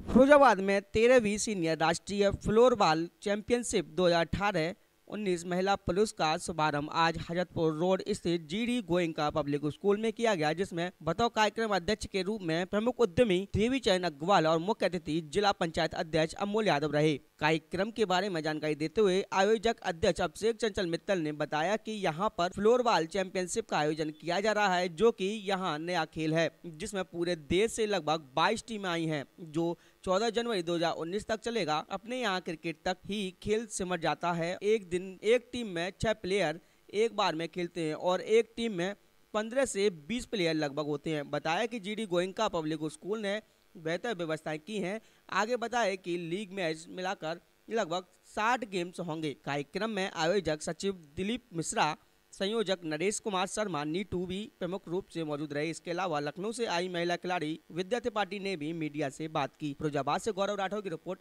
फिरोजाबाद में तेरहवीं सीनियर राष्ट्रीय फ्लोरबॉल चैंपियनशिप 2018 उन्नीस महिला पुलिस का शुभारंभ। आज हजरतपुर रोड स्थित जीडी गोइंका पब्लिक स्कूल में किया गया, जिसमें बतौर कार्यक्रम अध्यक्ष के रूप में प्रमुख उद्यमी देवी चरण अग्रवाल और मुख्य अतिथि जिला पंचायत अध्यक्ष अमोल यादव रहे। कार्यक्रम के बारे में जानकारी देते हुए आयोजक अध्यक्ष अभिषेक चंचल मित्तल ने बताया कि यहाँ पर फ्लोरबॉल चैंपियनशिप का आयोजन किया जा रहा है, जो कि यहाँ नया खेल है, जिसमें पूरे देश से लगभग 22 टीमें आई हैं, जो 14 जनवरी 2019 तक चलेगा। अपने यहाँ क्रिकेट तक ही खेल सिमट जाता है। एक दिन, एक टीम में छह प्लेयर एक बार में खेलते हैं और एक टीम में 15 से 20 प्लेयर लगभग होते हैं। बताया कि जीडी गोइंका पब्लिक स्कूल ने बेहतर व्यवस्थाएँ की हैं। आगे बताए कि लीग मैच मिलाकर लगभग 60 गेम्स होंगे। कार्यक्रम में आयोजक सचिव दिलीप मिश्रा संयोजक नरेश कुमार शर्मा, नीटू भी प्रमुख रूप से मौजूद रहे। इसके अलावा लखनऊ से आई महिला खिलाड़ी विद्या त्रिपाठी ने भी मीडिया से बात की। फिरोजाबाद से गौरव राठौर की रिपोर्ट।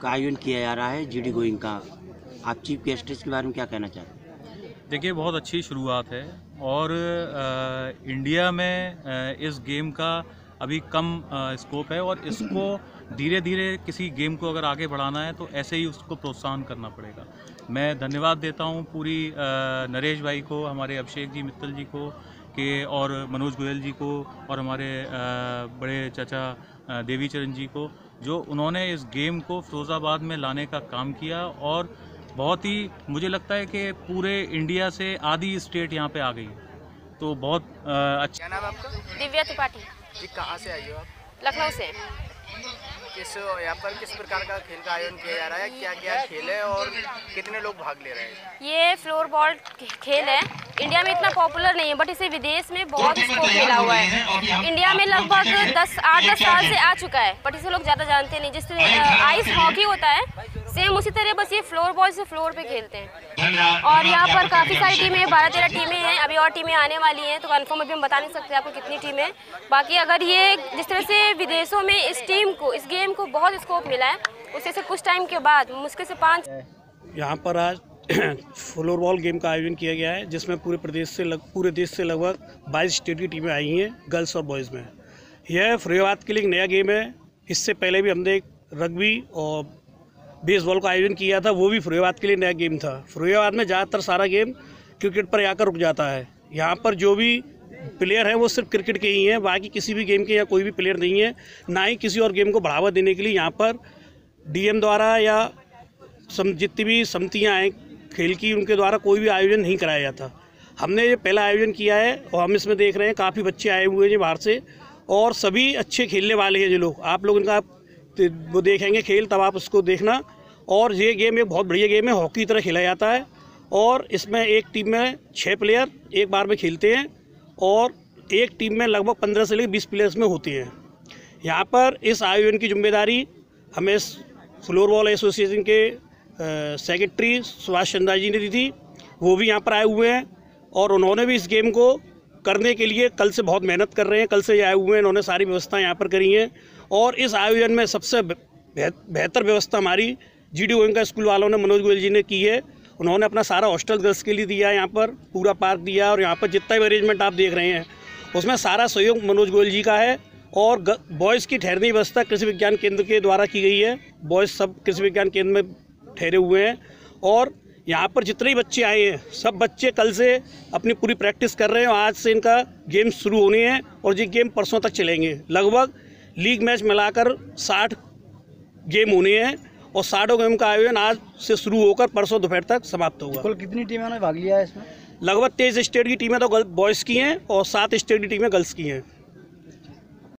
का आयोजन किया जा रहा है जीडी गोइंग का। आप चीफ गेस्ट के बारे में क्या कहना चाहते हैं? देखिए बहुत अच्छी शुरुआत है और आ, इंडिया में आ, इस गेम का अभी कम आ, स्कोप है और इसको धीरे धीरे किसी गेम को अगर आगे बढ़ाना है तो ऐसे ही उसको प्रोत्साहन करना पड़ेगा। मैं धन्यवाद देता हूँ पूरी नरेश भाई को हमारे अभिषेक जी मित्तल जी को के और मनोज गोयल जी को और हमारे बड़े चाचा देवी चरण जी को जो उन्होंने इस गेम को फिरोज़ाबाद में लाने का काम किया और बहुत ही मुझे लगता है कि पूरे इंडिया से आधी स्टेट यहाँ पे आ गई तो बहुत अच्छा क्या नाम आपका? दिव्या त्रिपाठी। जी कहाँ से आई हो आप? लखनऊ से। किस यहाँ पर किस प्रकार का खेल का आयोजन किया जा रहा है? क्या क्या खेल है और कितने लोग भाग ले रहे हैं? ये फ्लोर बॉल खेल है। इंडिया में इतना पॉपुलर नहीं है बट इसे विदेश में बहुत स्कोप मिला हुआ है। इंडिया में लगभग दस आठ दस साल से आ चुका है बट इसे लोग ज़्यादा जानते नहीं। जिससे आइस हॉकी होता है सेम उसी तरह बस ये फ्लोर बॉल से फ्लोर पे खेलते हैं। और यहाँ पर काफ़ी सारी टीमें हैं? बारह तेरह टीमें हैं अभी और टीमें आने वाली हैं तो कन्फर्म अभी हम बता नहीं सकते आपको कितनी टीमें बाकी अगर ये जिस तरह से विदेशों में इस टीम को इस गेम को बहुत स्कोप मिला है उससे से कुछ टाइम के बाद मुश्किल से पाँच यहाँ पर आज फ्लोर बॉल गेम का आयोजन किया गया है जिसमें पूरे प्रदेश से लग, पूरे देश से लगभग 22 स्टेट की टीमें आई हैं गर्ल्स और बॉयज़ में। यह फरीदाबाद के लिए नया गेम है। इससे पहले भी हमने एक रग्बी और बेसबॉल का आयोजन किया था वो भी फरीदाबाद के लिए नया गेम था। फरीदाबाद में ज़्यादातर सारा गेम क्रिकेट पर आकर रुक जाता है। यहाँ पर जो भी प्लेयर हैं वो सिर्फ़ क्रिकेट के ही हैं बाकी किसी भी गेम के या कोई भी प्लेयर नहीं है। ना ही किसी और गेम को बढ़ावा देने के लिए यहाँ पर डीएम द्वारा या सम जितनी भी समितियाँ हैं खेल की उनके द्वारा कोई भी आयोजन नहीं कराया जाता। हमने ये पहला आयोजन किया है और हम इसमें देख रहे हैं काफ़ी बच्चे आए हुए हैं बाहर से और सभी अच्छे खेलने वाले हैं जो लोग। आप लोग इनका वो देखेंगे खेल, तब आप उसको देखना। और ये गेम एक बहुत बढ़िया गेम है, हॉकी की तरह खेला जाता है। और इसमें एक टीम में छः प्लेयर एक बार में खेलते हैं और एक टीम में लगभग पंद्रह से लेकर बीस प्लेयर्स में होते हैं। यहाँ पर इस आयोजन की ज़िम्मेदारी हमें फ्लोर बॉल एसोसिएशन के सेक्रेटरी सुभाष चंद्रा जी ने दी थी। वो भी यहाँ पर आए हुए हैं और उन्होंने भी इस गेम को करने के लिए कल से बहुत मेहनत कर रहे हैं। कल से आए हुए हैं, उन्होंने सारी व्यवस्था यहाँ पर करी हैं। और इस आयोजन में सबसे बेहतर व्यवस्था हमारी जी डी गोइंका स्कूल वालों ने, मनोज गोयल जी ने की है। उन्होंने अपना सारा हॉस्टल गर्ल्स के लिए दिया है यहाँ पर, पूरा पार्क दिया और यहाँ पर जितना भी अरेंजमेंट आप देख रहे हैं, उसमें सारा सहयोग मनोज गोयल जी का है। और बॉयज़ की ठहरने व्यवस्था कृषि विज्ञान केंद्र के द्वारा की गई है। बॉयज़ सब कृषि विज्ञान केंद्र में ठहरे हुए हैं। और यहाँ पर जितने ही बच्चे आए हैं सब बच्चे कल से अपनी पूरी प्रैक्टिस कर रहे हैं और आज से इनका गेम शुरू होने हैं और ये गेम परसों तक चलेंगे। लगभग लीग मैच मिलाकर साठ गेम होने हैं और साठों गेम का आयोजन आज से शुरू होकर परसों दोपहर तक समाप्त होगा। कुल कितनी टीमों ने भाग लिया है इसमें? लगभग तेईस स्टेट की टीमें तो बॉयज़ की हैं और सात स्टेट की टीमें गर्ल्स की हैं।